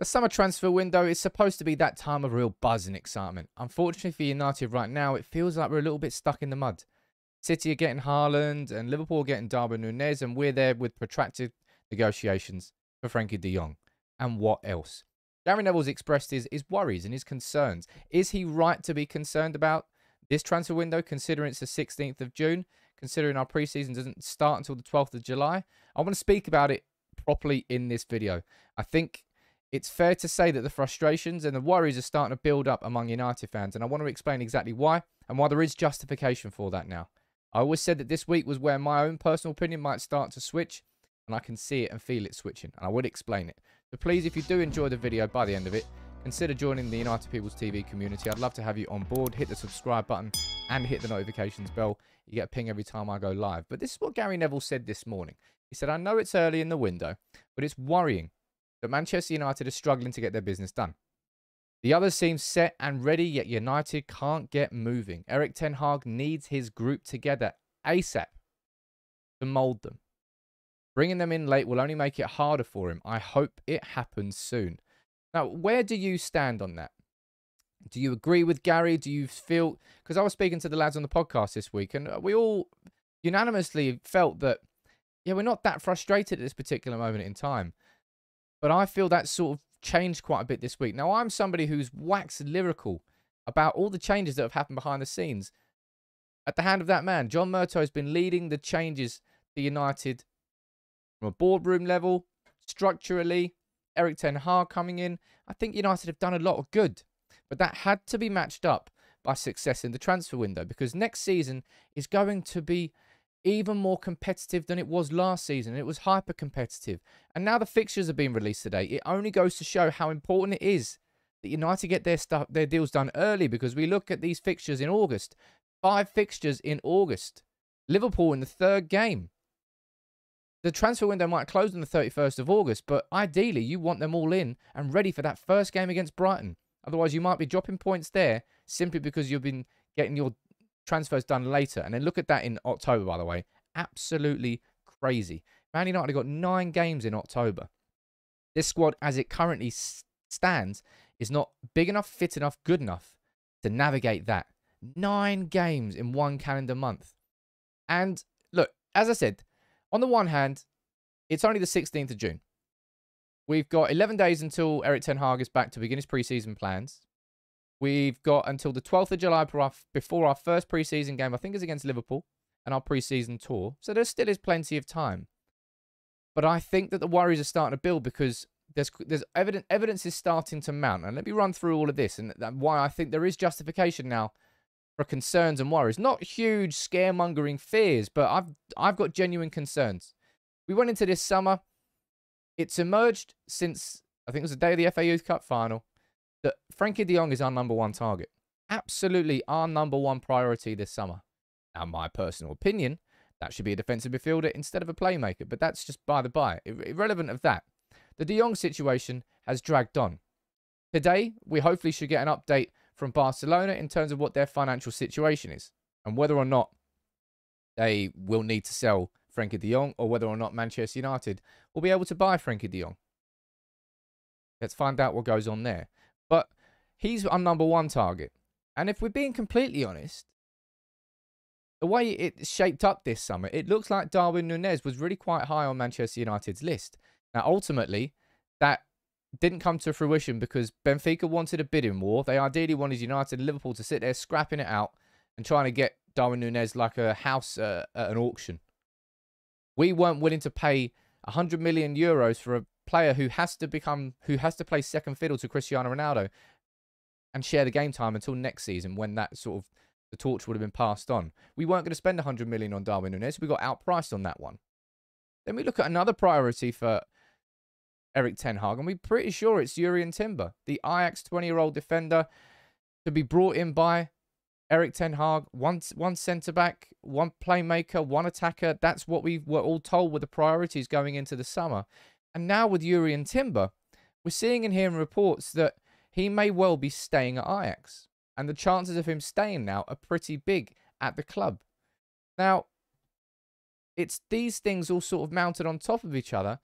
The summer transfer window is supposed to be that time of real buzz and excitement. Unfortunately for United right now, it feels like we're a little bit stuck in the mud. City are getting Haaland and Liverpool are getting Darwin Nunez, and we're there with protracted negotiations for Frenkie de Jong. And what else? Gary Neville's expressed his, his worries and his concerns. Is he right to be concerned about this transfer window, considering it's the 16th of June, considering our preseason doesn't start until the 12th of July? I want to speak about it properly in this video. I think it's fair to say that the frustrations and the worries are starting to build up among United fans, and I want to explain exactly why and why there is justification for that now. I always said that this week was where my own personal opinion might start to switch, and I can see it and feel it switching, and I would explain it. So please, if you do enjoy the video by the end of it, consider joining the United People's TV community. I'd love to have you on board. Hit the subscribe button and hit the notifications bell. You get a ping every time I go live. But this is what Gary Neville said this morning. He said, I know it's early in the window, but it's worrying that Manchester United are struggling to get their business done. The others seem set and ready, yet United can't get moving. Erik Ten Hag needs his group together ASAP to mould them. Bringing them in late will only make it harder for him. I hope it happens soon. Now, where do you stand on that? Do you agree with Gary? Do you feel. Because I was speaking to the lads on the podcast this week, and we all unanimously felt that, yeah, we're not that frustrated at this particular moment in time. But I feel that sort of changed quite a bit this week. Now, I'm somebody who's waxed lyrical about all the changes that have happened behind the scenes. At the hand of that man, John Murtough has been leading the changes to United from a boardroom level, structurally. Erik Ten Hag coming in. I think United have done a lot of good, but that had to be matched up by success in the transfer window because next season is going to be even more competitive than it was last season. It was hyper competitive. And now the fixtures are being released today. It only goes to show how important it is that United get their stuff their deals done early because we look at these fixtures in August. Five fixtures in August. Liverpool in the third game. The transfer window might close on the 31st of August, but ideally you want them all in and ready for that first game against Brighton. Otherwise, you might be dropping points there simply because you've been getting your transfers done later. And then look at that in October, by the way. Absolutely crazy. Man United got nine games in October. This squad, as it currently stands, is not big enough, fit enough, good enough to navigate that. Nine games in one calendar month. And look, as I said, on the one hand, it's only the 16th of June. We've got 11 days until Erik Ten Hag is back to begin his preseason plans. We've got until the 12th of July before our first preseason game, I think is against Liverpool, and our preseason tour. So there still is plenty of time. But I think that the worries are starting to build because there's there's evidence evidence is starting to mount. And let me run through all of this and why I think there is justification now for concerns and worries. Not huge scaremongering fears, but I've I've got genuine concerns. We went into this summer. It's emerged since I think it was the day of the FA Youth Cup final that Frenkie de Jong is our number one target. Absolutely our number one priority this summer. Now, my personal opinion, that should be a defensive midfielder instead of a playmaker, but that's just by the by. Irrelevant of that. The de Jong situation has dragged on. Today, we hopefully should get an update from Barcelona in terms of what their financial situation is and whether or not they will need to sell Frenkie de Jong or whether or not Manchester United will be able to buy Frenkie de Jong. Let's find out what goes on there. He's our number one target. And if we're being completely honest, the way it shaped up this summer, it looks like Darwin Nunez was really quite high on Manchester United's list. Now, ultimately, that didn't come to fruition because Benfica wanted a bidding war. They ideally wanted United and Liverpool to sit there scrapping it out and trying to get Darwin Nunez like a house uh, at an auction. We weren't willing to pay 100 million euros for a player who has to become who has to play second fiddle to Cristiano Ronaldo and share the game time until next season when that sort of the torch would have been passed on. We weren't going to spend 100 million on Darwin Nunez. We got outpriced on that one. Then we look at another priority for Erik Ten Hag, and we're pretty sure it's Jurrien Timber, the Ajax 20-year-old defender, to be brought in by Erik Ten Hag. One, one centre back, one playmaker, one attacker. That's what we were all told were the priorities going into the summer. And now with Jurrien Timber, we're seeing and hearing reports that he may well be staying at Ajax. And the chances of him staying now are pretty big at the club. Now, it's these things all sort of mounted on top of each other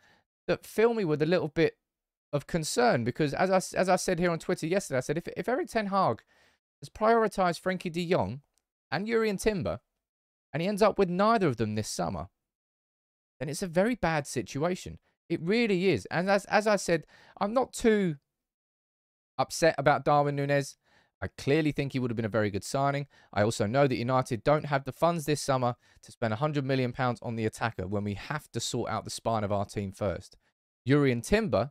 that fill me with a little bit of concern because as I, as I said here on Twitter yesterday, I said if, if Erik Ten Hag has prioritised Frenkie de Jong and Jurrien Timber and he ends up with neither of them this summer, then it's a very bad situation. It really is. And as, as I said, I'm not too upset about Darwin Nunez. I clearly think he would have been a very good signing. I also know that United don't have the funds this summer to spend £100 million on the attacker when we have to sort out the spine of our team first. Jurrien Timber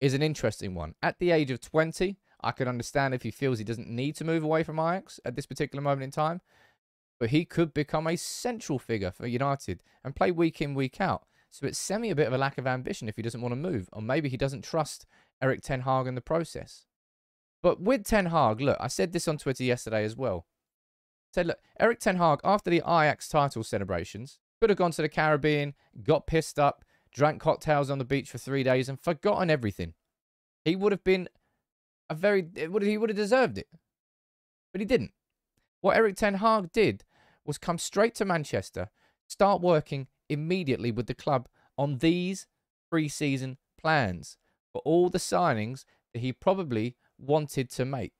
is an interesting one. At the age of 20, I could understand if he feels he doesn't need to move away from Ajax at this particular moment in time. But he could become a central figure for United and play week in, week out. So it's semi a bit of a lack of ambition if he doesn't want to move. Or maybe he doesn't trust Erik Ten Hag in the process. But with Ten Hag, look, I said this on Twitter yesterday as well. I said, look, Erik Ten Hag, after the Ajax title celebrations, could have gone to the Caribbean, got pissed up, drank cocktails on the beach for three days, and forgotten everything. He would have been a very, he would have deserved it. But he didn't. What Erik Ten Hag did was come straight to Manchester, start working immediately with the club on these pre-season plans for all the signings that he probably wanted to make.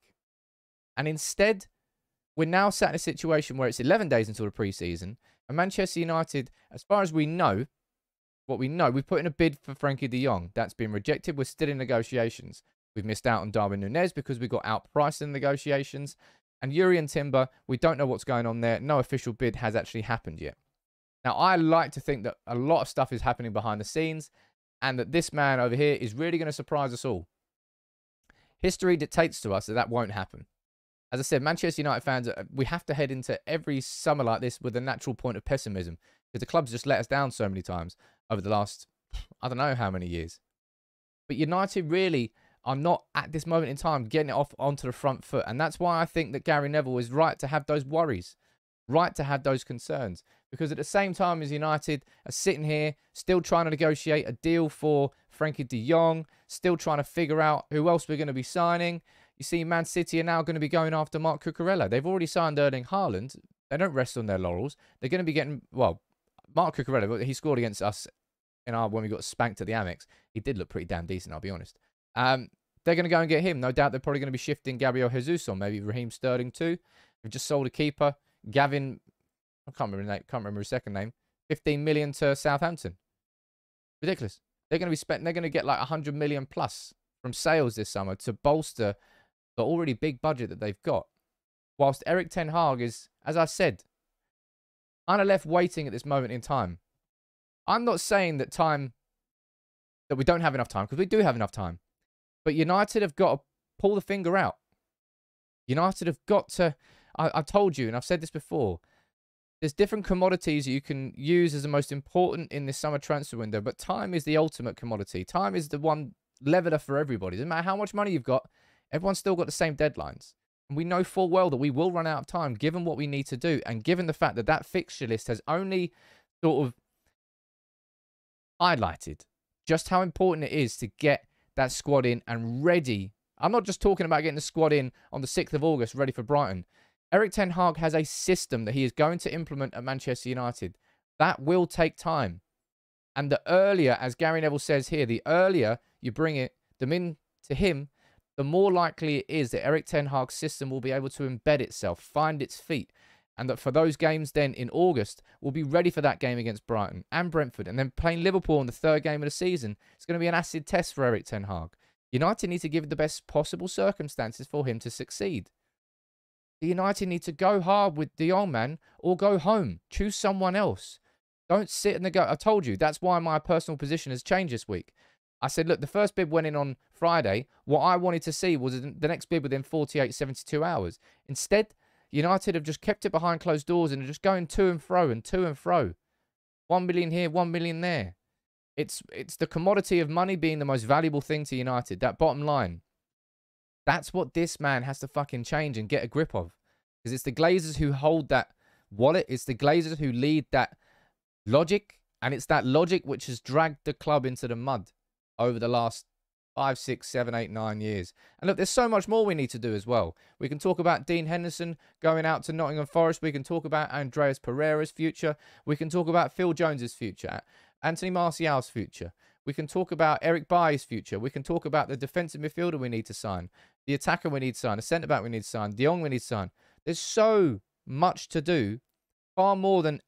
And instead, we're now sat in a situation where it's 11 days until the pre-season, and Manchester United, as far as we know, what we know, we've put in a bid for Frenkie de Jong. That's been rejected. We're still in negotiations. We've missed out on Darwin Nunez because we got outpriced in negotiations. And Jurrien Timber, we don't know what's going on there. No official bid has actually happened yet. Now, I like to think that a lot of stuff is happening behind the scenes and that this man over here is really going to surprise us all. History dictates to us that that won't happen. As I said, Manchester United fans, uh, we have to head into every summer like this with a natural point of pessimism because the club's just let us down so many times over the last, I don't know how many years. But United really are not at this moment in time getting it off onto the front foot. And that's why I think that Gary Neville is right to have those worries, right to have those concerns. Because at the same time as United are sitting here, still trying to negotiate a deal for Frenkie de Jong, still trying to figure out who else we're going to be signing. You see, Man City are now going to be going after Marc Cucurella. They've already signed Erling Haaland. They don't rest on their laurels. They're going to be getting, well, Marc Cucurella, he scored against us in our when we got spanked at the Amex. He did look pretty damn decent, I'll be honest. Um, they're going to go and get him. No doubt they're probably going to be shifting Gabriel Jesus or maybe Raheem Sterling too. We've just sold a keeper. Gavin, I can't remember, name, can't remember his second name. 15 million to Southampton. Ridiculous. They're going to be spent. They're going to get like 100 million plus from sales this summer to bolster the already big budget that they've got. Whilst Erik Ten Hag is, as I said, kind of left waiting at this moment in time. I'm not saying that time that we don't have enough time because we do have enough time. But United have got to pull the finger out. United have got to. I, I told you, and I've said this before. There's different commodities you can use as the most important in this summer transfer window, but time is the ultimate commodity. Time is the one leveler for everybody. Doesn't matter how much money you've got, everyone's still got the same deadlines. And we know full well that we will run out of time given what we need to do, and given the fact that that fixture list has only sort of highlighted just how important it is to get that squad in and ready. I'm not just talking about getting the squad in on the 6th of August ready for Brighton. Erik Ten Hag has a system that he is going to implement at Manchester United. That will take time. And the earlier, as Gary Neville says here, the earlier you bring it them in to him, the more likely it is that Erik Ten Hag's system will be able to embed itself, find its feet, and that for those games then in August, we'll be ready for that game against Brighton and Brentford, and then playing Liverpool in the third game of the season. It's going to be an acid test for Erik Ten Hag. United need to give the best possible circumstances for him to succeed. The United need to go hard with the old man or go home. Choose someone else. Don't sit in the go. I told you that's why my personal position has changed this week. I said, look, the first bid went in on Friday. What I wanted to see was the next bid within 48, 72 hours. Instead, United have just kept it behind closed doors and are just going to and fro and to and fro. One million here, one million there. It's it's the commodity of money being the most valuable thing to United. That bottom line. That's what this man has to fucking change and get a grip of. Because it's the Glazers who hold that wallet. It's the Glazers who lead that logic. And it's that logic which has dragged the club into the mud over the last five, six, seven, eight, nine years. And look, there's so much more we need to do as well. We can talk about Dean Henderson going out to Nottingham Forest. We can talk about Andreas Pereira's future. We can talk about Phil Jones's future, Anthony Martial's future. We can talk about Eric Bailly's future. We can talk about the defensive midfielder we need to sign, the attacker we need to sign, the centre back we need to sign, De Jong we need to sign. There's so much to do, far more than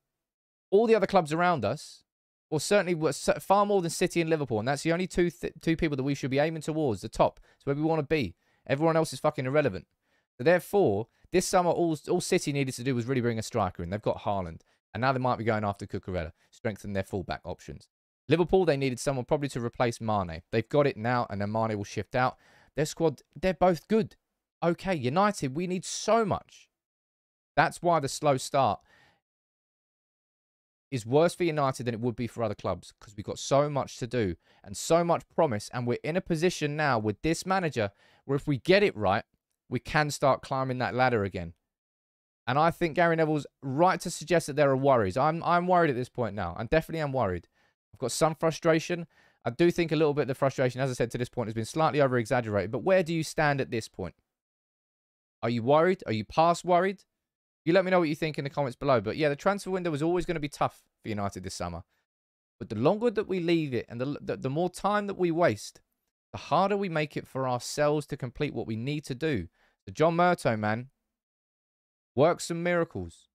all the other clubs around us, or certainly far more than City and Liverpool. And that's the only two th- two people that we should be aiming towards, the top. It's where we want to be. Everyone else is fucking irrelevant. So therefore, this summer, all, all City needed to do was really bring a striker in. They've got Haaland. And now they might be going after Cucurella, strengthen their fullback options. Liverpool, they needed someone probably to replace Mane. They've got it now, and then Mane will shift out. Their squad, they're both good. Okay, United, we need so much. That's why the slow start is worse for United than it would be for other clubs because we've got so much to do and so much promise. And we're in a position now with this manager where if we get it right, we can start climbing that ladder again. And I think Gary Neville's right to suggest that there are worries. I'm I'm worried at this point now. I definitely am worried. Got some frustration. I do think a little bit of the frustration, as I said to this point, has been slightly over exaggerated. But where do you stand at this point? Are you worried? Are you past worried? You let me know what you think in the comments below. But yeah, the transfer window was always going to be tough for United this summer. But the longer that we leave it and the, the, the more time that we waste, the harder we make it for ourselves to complete what we need to do. So John Murtough, man, work some miracles.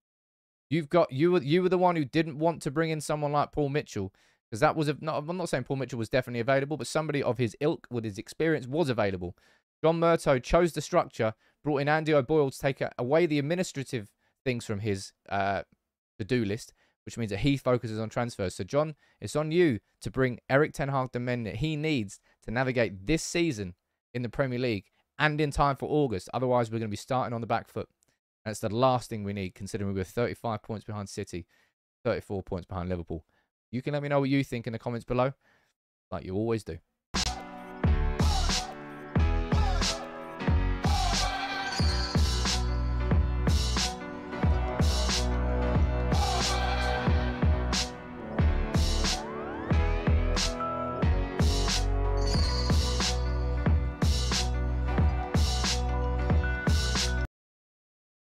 You've got you were you were the one who didn't want to bring in someone like Paul Mitchell because that was a, not, I'm not saying Paul Mitchell was definitely available, but somebody of his ilk with his experience was available. John Murtough chose the structure, brought in Andy O'Boyle to take away the administrative things from his uh, to-do list, which means that he focuses on transfers. So, John, it's on you to bring Erik Ten Hag the men that he needs to navigate this season in the Premier League and in time for August. Otherwise, we're going to be starting on the back foot. It's the last thing we need, considering we're 35 points behind City, 34 points behind Liverpool. You can let me know what you think in the comments below, like you always do.